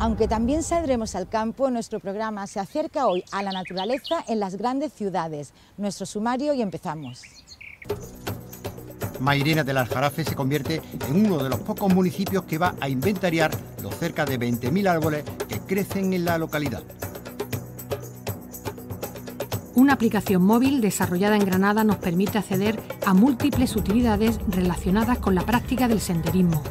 Aunque también saldremos al campo, nuestro programa se acerca hoy a la naturaleza en las grandes ciudades. Nuestro sumario y empezamos. Mairena del Aljarafe se convierte en uno de los pocos municipios que va a inventariar los cerca de 20.000 árboles que crecen en la localidad. Una aplicación móvil desarrollada en Granada nos permite acceder a múltiples utilidades relacionadas con la práctica del senderismo.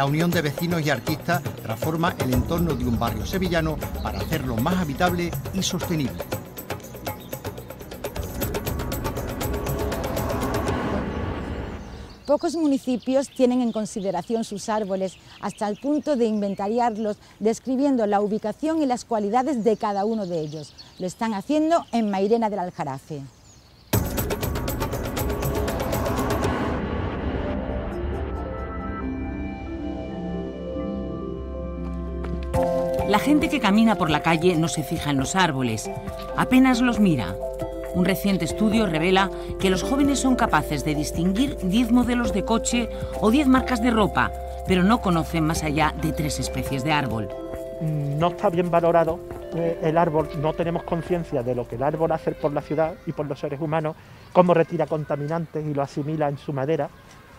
La unión de vecinos y artistas transforma el entorno de un barrio sevillano para hacerlo más habitable y sostenible. Pocos municipios tienen en consideración sus árboles hasta el punto de inventariarlos, describiendo la ubicación y las cualidades de cada uno de ellos. Lo están haciendo en Mairena del Aljarafe. Gente que camina por la calle no se fija en los árboles, apenas los mira. Un reciente estudio revela que los jóvenes son capaces de distinguir 10 modelos de coche o 10 marcas de ropa, pero no conocen más allá de tres especies de árbol. No está bien valorado eh, el árbol, no tenemos conciencia de lo que el árbol hace por la ciudad y por los seres humanos, cómo retira contaminantes y lo asimila en su madera,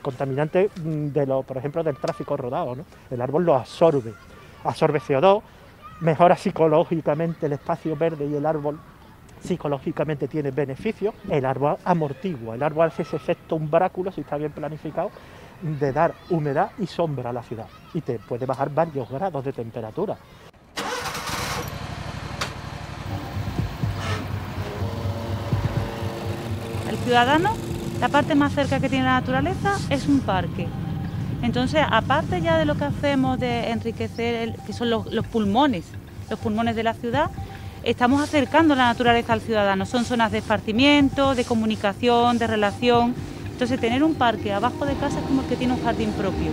contaminantes mm, de lo, por ejemplo, del tráfico rodado. El árbol lo absorbe, absorbe CO2, mejora psicológicamente el espacio verde y el árbol psicológicamente tiene beneficios, el árbol amortigua, el árbol hace ese efecto umbráculo, si está bien planificado, de dar humedad y sombra a la ciudad y te puede bajar varios grados de temperatura. El ciudadano, la parte más cerca que tiene la naturaleza es un parque. Entonces, aparte ya de lo que hacemos de enriquecer, que son los, los pulmones, los pulmones de la ciudad, estamos acercando la naturaleza al ciudadano. Son zonas de esparcimiento, de comunicación, de relación. Entonces tener un parque abajo de casa es como el que tiene un jardín propio.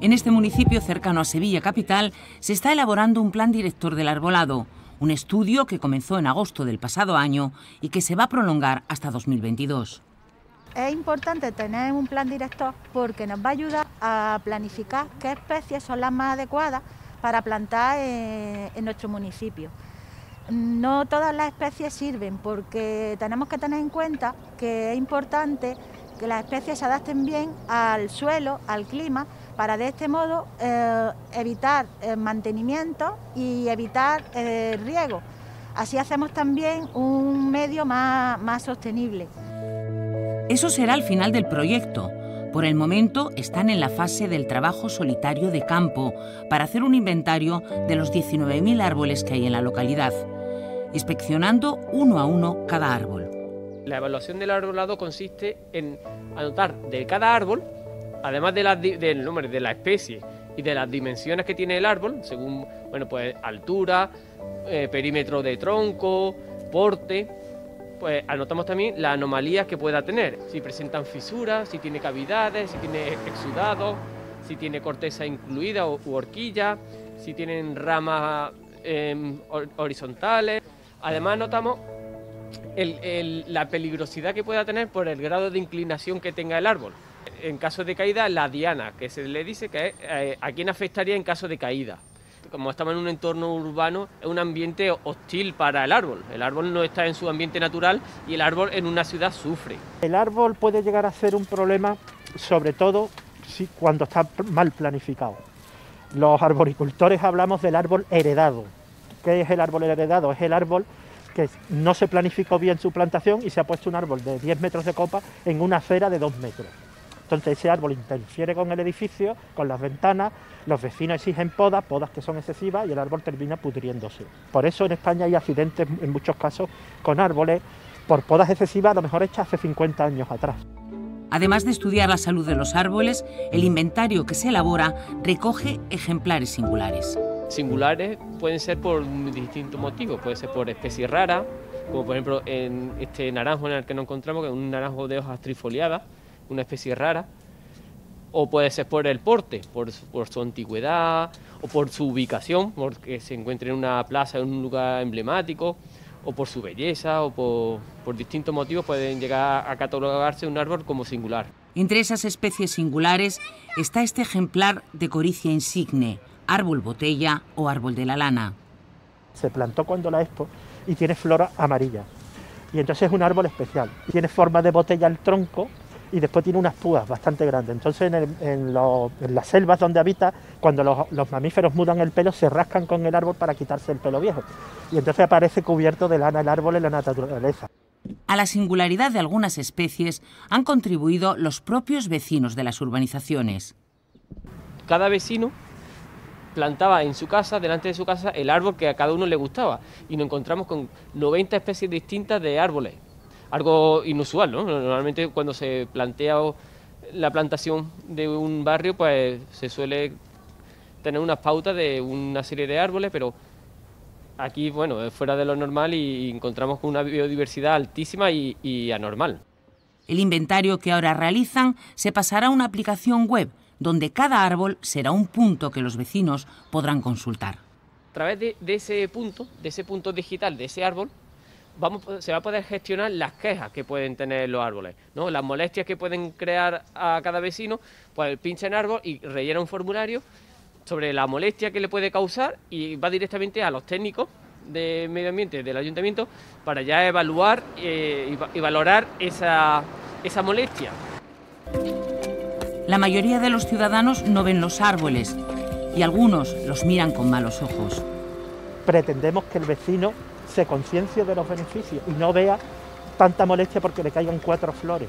En este municipio cercano a Sevilla Capital se está elaborando un plan director del arbolado, un estudio que comenzó en agosto del pasado año y que se va a prolongar hasta 2022. Es importante tener un plan director porque nos va a ayudar a planificar qué especies son las más adecuadas para plantar en, nuestro municipio. No todas las especies sirven porque tenemos que tener en cuenta que es importante que las especies se adapten bien al suelo, al clima, para de este modo eh, evitar el mantenimiento y evitar el riego. Así hacemos también un medio más sostenible. Eso será al final del proyecto. Por el momento están en la fase del trabajo solitario de campo para hacer un inventario de los 19.000 árboles que hay en la localidad, inspeccionando uno a uno cada árbol. La evaluación del arbolado consiste en anotar de cada árbol, además del número de la especie y de las dimensiones que tiene el árbol, según bueno, pues, altura, eh, perímetro de tronco, porte, pues anotamos también las anomalías que pueda tener, si presentan fisuras, si tiene cavidades, si tiene exudado, si tiene corteza incluida u, horquilla, si tienen ramas em, horizontales. Además anotamos la peligrosidad que pueda tener por el grado de inclinación que tenga el árbol. En caso de caída, la diana, que se le dice que eh, a quién afectaría en caso de caída como estamos en un entorno urbano, es un ambiente hostil para el árbol. El árbol no está en su ambiente natural y el árbol en una ciudad sufre. El árbol puede llegar a ser un problema, sobre todo si, cuando está mal planificado. Los arboricultores hablamos del árbol heredado. ¿Qué es el árbol heredado? Es el árbol que no se planificó bien su plantación y se ha puesto un árbol de 10 metros de copa en una acera de 2 metros. Entonces ese árbol interfiere con el edificio, con las ventanas, los vecinos exigen podas, podas que son excesivas y el árbol termina pudriéndose. Por eso en España hay accidentes en muchos casos con árboles por podas excesivas, a lo mejor hechas hace 50 años atrás. Además de estudiar la salud de los árboles, el inventario que se elabora recoge ejemplares singulares. Singulares pueden ser por distintos motivos, puede ser por especie rara, como por ejemplo en este naranjo en el que nos encontramos, que es un naranjo de hojas trifoliadas, una especie rara, o puede ser por el porte, por, su antigüedad, o por su ubicación, porque se encuentra en una plaza, en un lugar emblemático, o por su belleza o por, por distintos motivos pueden llegar a catalogarse un árbol como singular. Entre esas especies singulares está este ejemplar de coricia insigne, árbol botella o árbol de la lana. Se plantó cuando la expo y tiene flor amarilla. Y entonces es un árbol especial. Tiene forma de botella el tronco y después tiene unas púas bastante grandes. Entonces en, las selvas donde habita, cuando los, los, mamíferos mudan el pelo, se rascan con el árbol para quitarse el pelo viejo. Y entonces aparece cubierto de lana el árbol en la naturaleza. A la singularidad de algunas especies han contribuido los propios vecinos de las urbanizaciones. Cada vecino plantaba en su casa, delante de su casa, el árbol que a cada uno le gustaba. Y nos encontramos con 90 especies distintas de árboles. Algo inusual, ¿no? Normalmente cuando se plantea la plantación de un barrio, pues se suele tener unas pautas de una serie de árboles, pero aquí, bueno, es fuera de lo normal y encontramos con una biodiversidad altísima y, y anormal. El inventario que ahora realizan se pasará a una aplicación web donde cada árbol será un punto que los vecinos podrán consultar. A través de, ese punto, de ese punto digital, de ese árbol, vamos, se va a poder gestionar las quejas que pueden tener los árboles, ¿no? las molestias que pueden crear a cada vecino, pues pincha en árbol y rellena un formulario sobre la molestia que le puede causar y va directamente a los técnicos de medio ambiente del ayuntamiento para ya evaluar eh, y, valorar esa, esa molestia. La mayoría de los ciudadanos no ven los árboles y algunos los miran con malos ojos. Pretendemos que el vecino se conciencie de los beneficios y no vea tanta molestia porque le caigan cuatro flores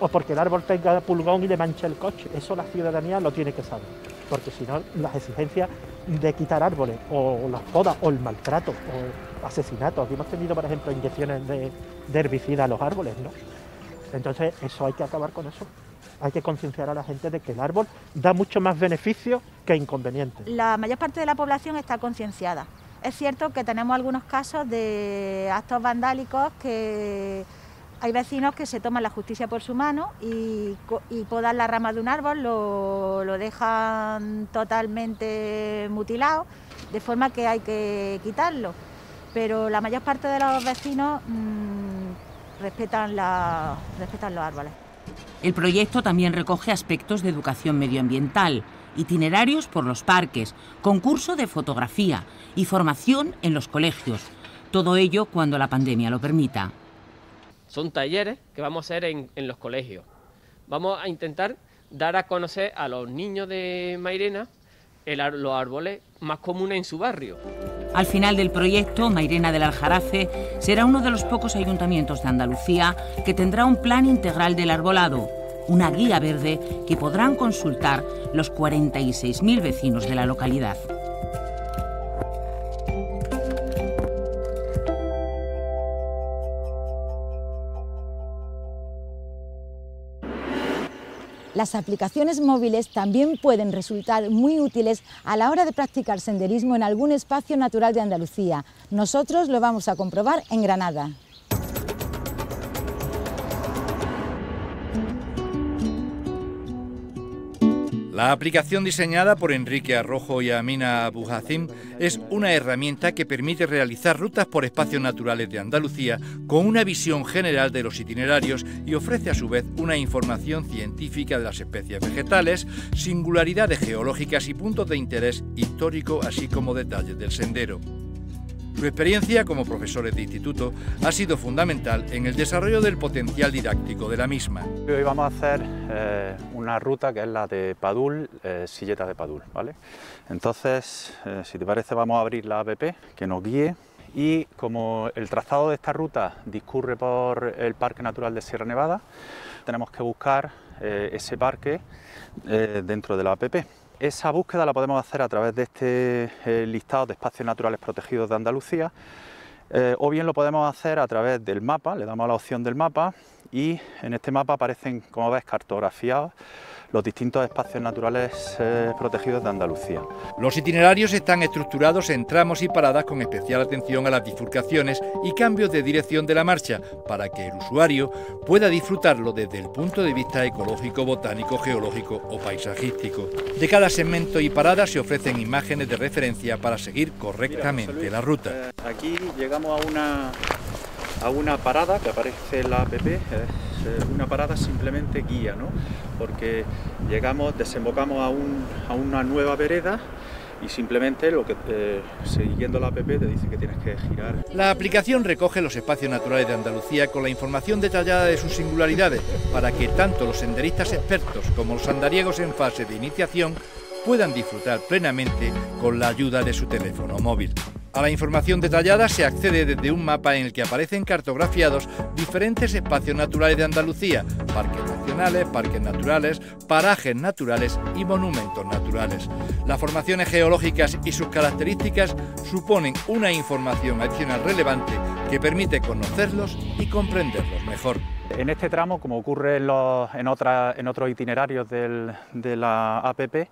o porque el árbol tenga pulgón y le manche el coche. Eso la ciudadanía lo tiene que saber, porque si no las exigencias de quitar árboles o las podas o el maltrato o asesinatos, hemos tenido por ejemplo inyecciones de, de herbicida a los árboles, ¿no? Entonces eso hay que acabar con eso hay que concienciar a la gente de que el árbol da mucho más beneficio que inconvenientes. La mayor parte de la población está concienciada. Es cierto que tenemos algunos casos de actos vandálicos que hay vecinos que se toman la justicia por su mano y, podan la rama de un árbol, lo, dejan totalmente mutilado, de forma que hay que quitarlo. Pero la mayor parte de los vecinos mm, respetan, respetan los árboles. El proyecto también recoge aspectos de educación medioambiental, itinerarios por los parques, concurso de fotografía y formación en los colegios. Todo ello cuando la pandemia lo permita. Son talleres que vamos a hacer en, los colegios. Vamos a intentar dar a conocer a los niños de Mairena los árboles más comunes en su barrio. Al final del proyecto, Mairena del Aljarafe será uno de los pocos ayuntamientos de Andalucía que tendrá un plan integral del arbolado, una guía verde que podrán consultar los 46.000 vecinos de la localidad. Las aplicaciones móviles también pueden resultar muy útiles a la hora de practicar senderismo en algún espacio natural de Andalucía. Nosotros lo vamos a comprobar en Granada. La aplicación diseñada por Enrique Arrojo y Amina Abujacim es una herramienta que permite realizar rutas por espacios naturales de Andalucía con una visión general de los itinerarios y ofrece a su vez una información científica de las especies vegetales, singularidades geológicas y puntos de interés histórico, así como detalles del sendero. Su experiencia como profesores de instituto ha sido fundamental en el desarrollo del potencial didáctico de la misma. Hoy vamos a hacer eh, una ruta que es la de Padul, eh, Silleta de Padul. ¿vale? Entonces, eh, si te parece, vamos a abrir la app que nos guíe y como el trazado de esta ruta discurre por el Parque Natural de Sierra Nevada, tenemos que buscar ese parque dentro de la app. Esa búsqueda la podemos hacer a través de este eh, listado de espacios naturales protegidos de Andalucía. Eh, o bien lo podemos hacer a través del mapa, le damos la opción del mapa y en este mapa aparecen, como ves, cartografiados los distintos espacios naturales eh, protegidos de Andalucía. Los itinerarios están estructurados en tramos y paradas con especial atención a las bifurcaciones y cambios de dirección de la marcha para que el usuario pueda disfrutarlo desde el punto de vista ecológico, botánico, geológico o paisajístico. De cada segmento y parada se ofrecen imágenes de referencia para seguir correctamente la ruta. Eh, aquí llegamos a una a una parada que aparece en la app, eh, una parada simplemente guía, ¿no? porque llegamos, desembocamos a, una nueva vereda y simplemente lo que eh, siguiendo la app te dice que tienes que girar. La aplicación recoge los espacios naturales de Andalucía con la información detallada de sus singularidades para que tanto los senderistas expertos como los andariegos en fase de iniciación puedan disfrutar plenamente con la ayuda de su teléfono móvil. A la información detallada se accede desde un mapa en el que aparecen cartografiados diferentes espacios naturales de Andalucía, parques nacionales, parques naturales, parajes naturales y monumentos naturales. Las formaciones geológicas y sus características suponen una información adicional relevante que permite conocerlos y comprenderlos mejor. En este tramo, como ocurre en, otros itinerarios de la APP,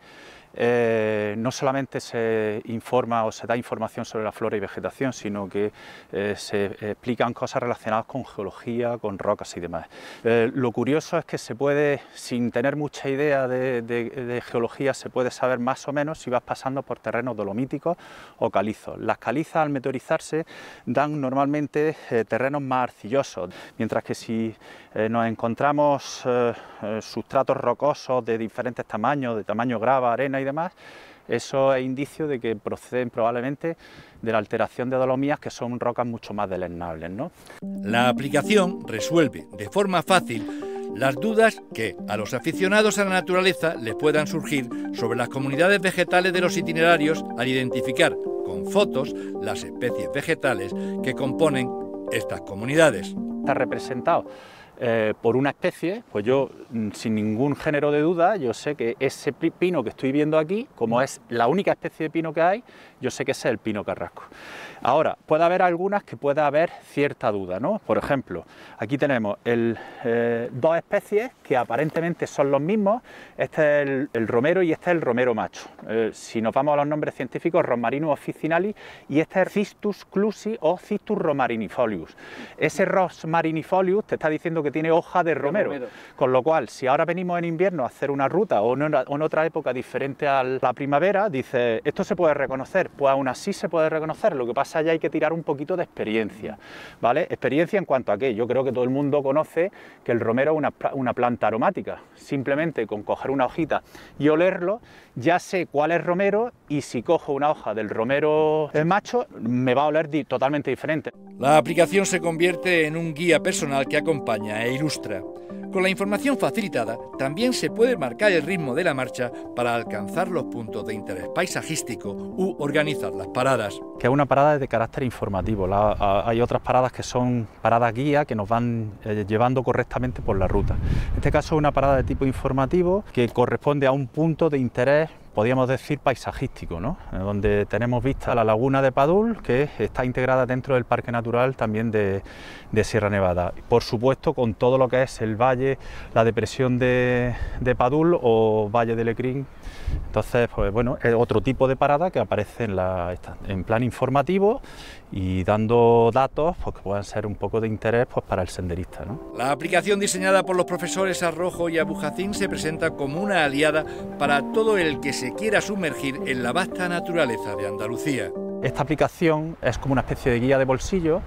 eh, no solamente se informa o se da información sobre la flora y vegetación, sino que eh, se explican cosas relacionadas con geología, con rocas y demás. Eh, lo curioso es que se puede, sin tener mucha idea de, geología, se puede saber más o menos si vas pasando por terrenos dolomíticos o calizos. Las calizas al meteorizarse dan normalmente terrenos más arcillosos, mientras que si nos encontramos sustratos rocosos de diferentes tamaños, de tamaño grava, arena y demás, eso es indicio de que proceden probablemente de la alteración de dolomías que son rocas mucho más deleznables. ¿no? La aplicación resuelve de forma fácil las dudas que a los aficionados a la naturaleza les puedan surgir sobre las comunidades vegetales de los itinerarios al identificar con fotos las especies vegetales que componen estas comunidades. Está representado eh, por una especie, pues yo mm, sin ningún género de duda, yo sé que ese pino que estoy viendo aquí, como es la única especie de pino que hay, yo sé que ese es el pino carrasco. Ahora, puede haber algunas que pueda haber cierta duda, ¿no? Por ejemplo, aquí tenemos eh, dos especies que aparentemente son los mismos, este es el, romero y este es el romero macho. Eh, si nos vamos a los nombres científicos, Rosmarinus officinalis y este es Cistus clusi o Cistus romarinifolius. Ese Rosmarinifolius te está diciendo que tiene hoja de romero, con lo cual, si ahora venimos en invierno a hacer una ruta o en, o en otra época diferente a la primavera, dice, esto se puede reconocer, pues aún así se puede reconocer, lo que pasa allá hay que tirar un poquito de experiencia, ¿vale? Experiencia en cuanto a que yo creo que todo el mundo conoce que el romero es una, planta aromática. Simplemente con coger una hojita y olerlo, ya sé cuál es romero y si cojo una hoja del romero macho, me va a oler totalmente diferente. La aplicación se convierte en un guía personal que acompaña e ilustra. Con la información facilitada, también se puede marcar el ritmo de la marcha para alcanzar los puntos de interés paisajístico u organizar las paradas. Que es una parada de carácter informativo. hay otras paradas que son paradas guía que nos van eh, llevando correctamente por la ruta. En este caso es una parada de tipo informativo que corresponde a un punto de interés podríamos decir paisajístico, ¿no? donde tenemos vista la laguna de Padul, que está integrada dentro del Parque Natural también de, Sierra Nevada. Por supuesto, con todo lo que es el valle, la depresión de, Padul o Valle de Lecrín. Entonces, pues bueno, es otro tipo de parada que aparece en, la, en plan informativo y dando datos pues, que puedan ser un poco de interés pues, para el senderista. La aplicación diseñada por los profesores Arrojo y Abujacín se presenta como una aliada para todo el que se quiera sumergir en la vasta naturaleza de Andalucía. Esta aplicación es como una especie de guía de bolsillo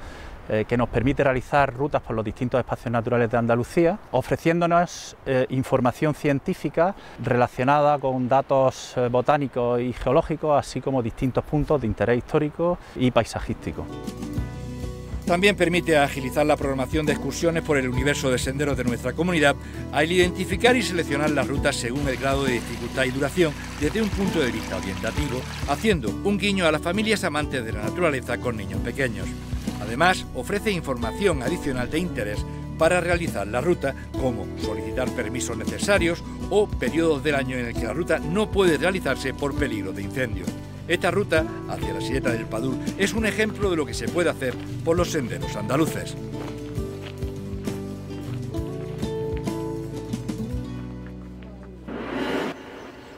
eh, que nos permite realizar rutas por los distintos espacios naturales de Andalucía, ofreciéndonos eh, información científica relacionada con datos eh, botánicos y geológicos, así como distintos puntos de interés histórico y paisajístico. También permite agilizar la programación de excursiones por el universo de senderos de nuestra comunidad al identificar y seleccionar las rutas según el grado de dificultad y duración desde un punto de vista orientativo, haciendo un guiño a las familias amantes de la naturaleza con niños pequeños. Además, ofrece información adicional de interés para realizar la ruta, como solicitar permisos necesarios o periodos del año en el que la ruta no puede realizarse por peligro de incendio. Esta ruta hacia la Silleta del Padul es un ejemplo de lo que se puede hacer por los senderos andaluces.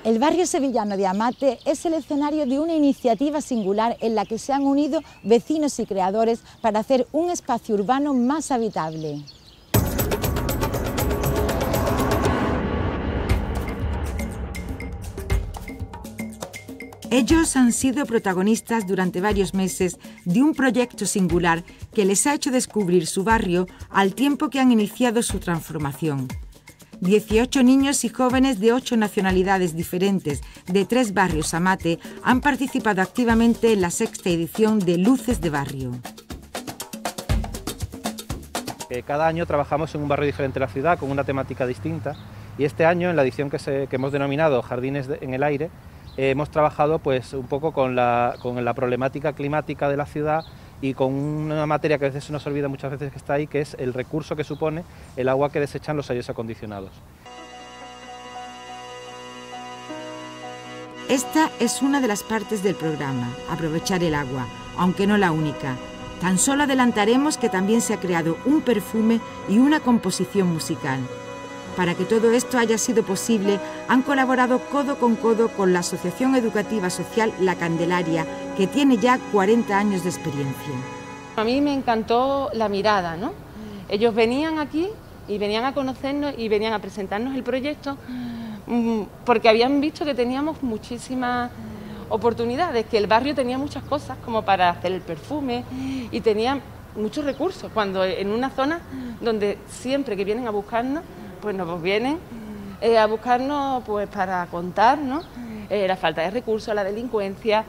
El barrio sevillano de Amate es el escenario de una iniciativa singular en la que se han unido vecinos y creadores para hacer un espacio urbano más habitable. Ellos han sido protagonistas durante varios meses de un proyecto singular que les ha hecho descubrir su barrio al tiempo que han iniciado su transformación. 18 niños y jóvenes de 8 nacionalidades diferentes de tres barrios Amate han participado activamente en la sexta edición de Luces de Barrio. Cada año trabajamos en un barrio diferente de la ciudad con una temática distinta y este año en la edición que, hemos denominado Jardines en el Aire hemos trabajado pues un poco con la problemática climática de la ciudad y con una materia que a veces se nos olvida muchas veces que está ahí, que es el recurso que supone el agua que desechan los aires acondicionados. Esta es una de las partes del programa, aprovechar el agua, aunque no la única. Tan solo adelantaremos que también se ha creado un perfume y una composición musical. Para que todo esto haya sido posible, han colaborado codo con codo con la Asociación Educativa Social La Candelaria, que tiene ya 40 años de experiencia. A mí me encantó la mirada, ¿no? Ellos venían aquí y venían a conocernos y venían a presentarnos el proyecto mm, porque habían visto que teníamos muchísimas oportunidades, que el barrio tenía muchas cosas como para hacer el perfume y tenía muchos recursos, cuando en una zona donde siempre que vienen a buscarnos pues nos vienen eh, a buscarnos pues para contar ¿no? Eh, la falta de recursos, la delincuencia.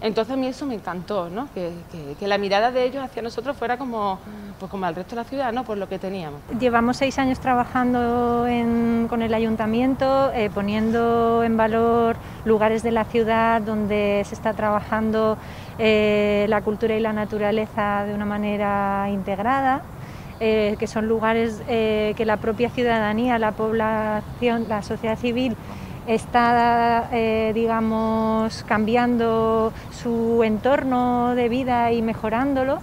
Entonces a mí eso me encantó, ¿no? que, la mirada de ellos hacia nosotros fuera como, pues como al resto de la ciudad, ¿no? por lo que teníamos. Llevamos seis años trabajando con el ayuntamiento, eh, poniendo en valor lugares de la ciudad donde se está trabajando la cultura y la naturaleza de una manera integrada. Eh, que son lugares eh, que la propia ciudadanía, la población, la sociedad civil está, eh, digamos, cambiando su entorno de vida y mejorándolo.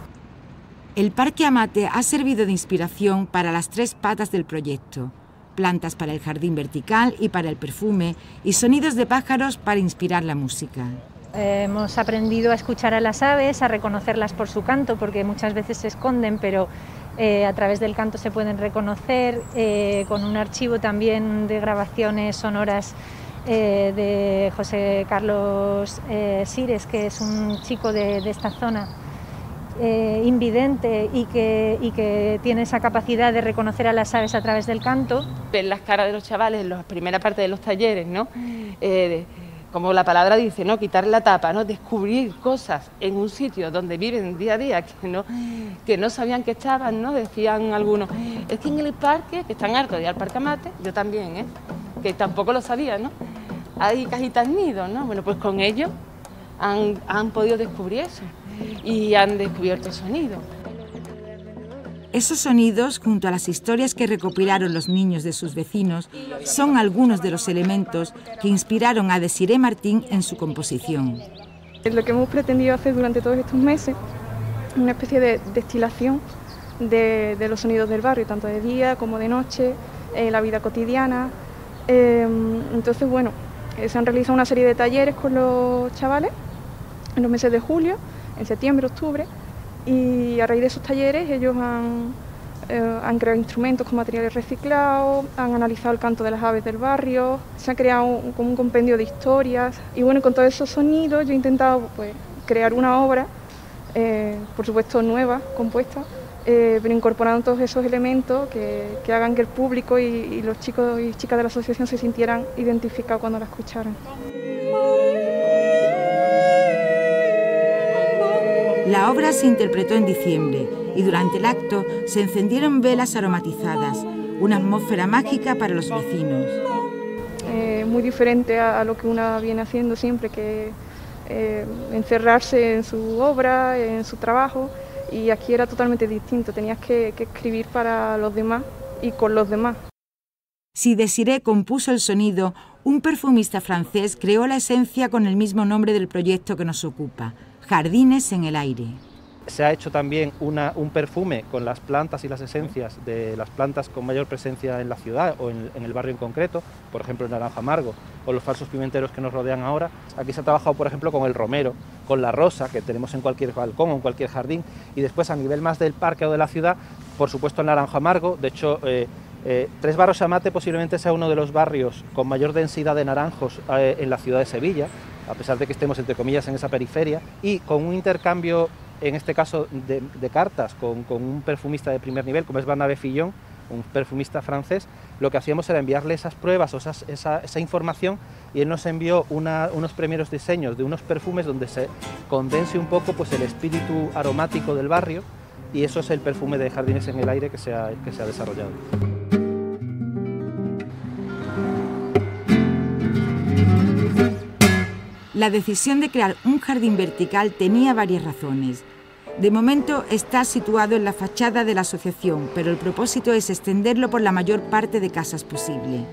El Parque Amate ha servido de inspiración para las tres patas del proyecto. Plantas para el jardín vertical y para el perfume y sonidos de pájaros para inspirar la música. hemos aprendido a escuchar a las aves, a reconocerlas por su canto, porque muchas veces se esconden, pero eh, a través del canto se pueden reconocer, eh, con un archivo también de grabaciones sonoras eh, de José Carlos Sires, que es un chico de, esta zona. invidente y que, y que tiene esa capacidad de reconocer a las aves a través del canto. En las caras de los chavales, en la primera parte de los talleres, ¿no? Como la palabra dice, ¿no? quitar la tapa, ¿no? descubrir cosas en un sitio donde viven día a día que no, que no sabían que estaban, ¿no? decían algunos, es que en el parque, que están hartos de ir al parque Amate, yo también, ¿eh? que tampoco lo sabía, ¿no? hay cajitas nidos, ¿no? bueno, pues con ellos han, han podido descubrir eso y han descubierto sonido. Esos sonidos, junto a las historias que recopilaron los niños de sus vecinos, son algunos de los elementos que inspiraron a Desiree Martín en su composición. Lo que hemos pretendido hacer durante todos estos meses es una especie de destilación de, los sonidos del barrio, tanto de día como de noche, en la vida cotidiana. Em, entonces, bueno, eh, se han realizado una serie de talleres con los chavales en los meses de julio, en septiembre, octubre, y a raíz de esos talleres ellos han, eh, han creado instrumentos con materiales reciclados, han analizado el canto de las aves del barrio, se ha creado como un compendio de historias y bueno, con todos esos sonidos yo he intentado pues, crear una obra, eh, por supuesto nueva, compuesta, eh, pero incorporando todos esos elementos que, que hagan que el público y, y los chicos y chicas de la asociación se sintieran identificados cuando la escucharan. La obra se interpretó en diciembre y durante el acto se encendieron velas aromatizadas, una atmósfera mágica para los vecinos. Eh, muy diferente a, lo que una viene haciendo siempre, que eh, encerrarse en su obra, en su trabajo, y aquí era totalmente distinto, tenías que, que escribir para los demás y con los demás. Si Desiré compuso el sonido, un perfumista francés creó la esencia con el mismo nombre del proyecto que nos ocupa, Jardines en el aire. se ha hecho también un perfume con las plantas y las esencias de las plantas con mayor presencia en la ciudad o en, el barrio en concreto, por ejemplo el naranjo amargo o los falsos pimenteros que nos rodean ahora. Aquí se ha trabajado, por ejemplo, con el romero, con la rosa que tenemos en cualquier balcón o en cualquier jardín y después a nivel más del parque o de la ciudad, por supuesto el naranjo amargo. De hecho, eh, eh, Tres Barros Amate posiblemente sea uno de los barrios con mayor densidad de naranjos eh, en la ciudad de Sevilla, a pesar de que estemos entre comillas en esa periferia, y con un intercambio en este caso de, cartas con, un perfumista de primer nivel, como es Barnabé Fillon, un perfumista francés, lo que hacíamos era enviarle esas pruebas o esa, información y él nos envió unos primeros diseños de unos perfumes donde se condense un poco pues, el espíritu aromático del barrio y eso es el perfume de Jardines en el Aire que se ha desarrollado. La decisión de crear un jardín vertical tenía varias razones. De momento está situado en la fachada de la asociación, pero el propósito es extenderlo por la mayor parte de casas posible.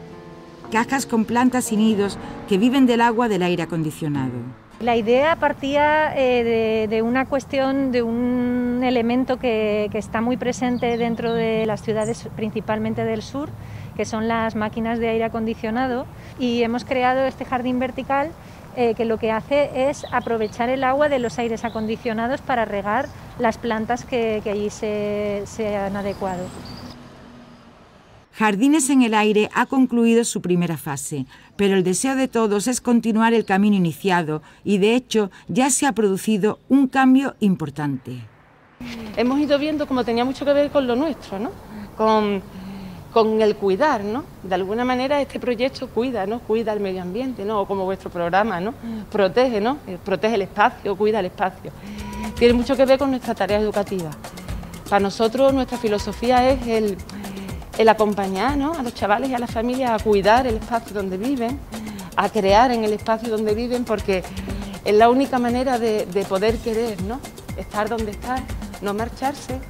Cajas con plantas y nidos que viven del agua del aire acondicionado. La idea partía eh, de, una cuestión, de un elemento que, que está muy presente dentro de las ciudades, principalmente del sur, que son las máquinas de aire acondicionado, y hemos creado este jardín vertical eh, que lo que hace es aprovechar el agua de los aires acondicionados para regar las plantas que, allí se, se han adecuado. Jardines en el Aire ha concluido su primera fase, pero el deseo de todos es continuar el camino iniciado y de hecho ya se ha producido un cambio importante. Hemos ido viendo como tenía mucho que ver con lo nuestro, ¿no? con con el cuidar, ¿no? De alguna manera este proyecto cuida, ¿no? Cuida el medio ambiente, ¿no? O como vuestro programa, ¿no? Protege, ¿no? Eh, protege el espacio, cuida el espacio. Tiene mucho que ver con nuestra tarea educativa. Para nosotros nuestra filosofía es el, el acompañar ¿no? a los chavales y a las familias a cuidar el espacio donde viven, a crear en el espacio donde viven, porque es la única manera de, poder querer, ¿no? Estar donde estar, no marcharse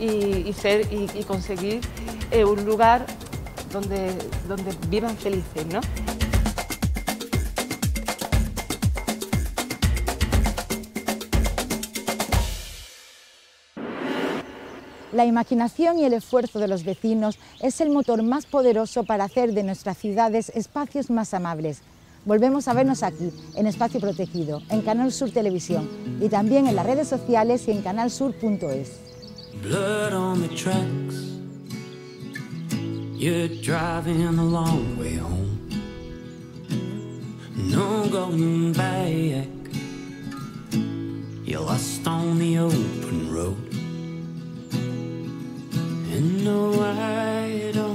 y, ser y conseguir es un lugar donde, donde vivan felices, ¿no? La imaginación y el esfuerzo de los vecinos es el motor más poderoso para hacer de nuestras ciudades espacios más amables. Volvemos a vernos aquí, en Espacio Protegido, en Canal Sur Televisión y también en las redes sociales y en canalsur.es. You're driving a long way home. No going back. You're lost on the open road. And no, I don't.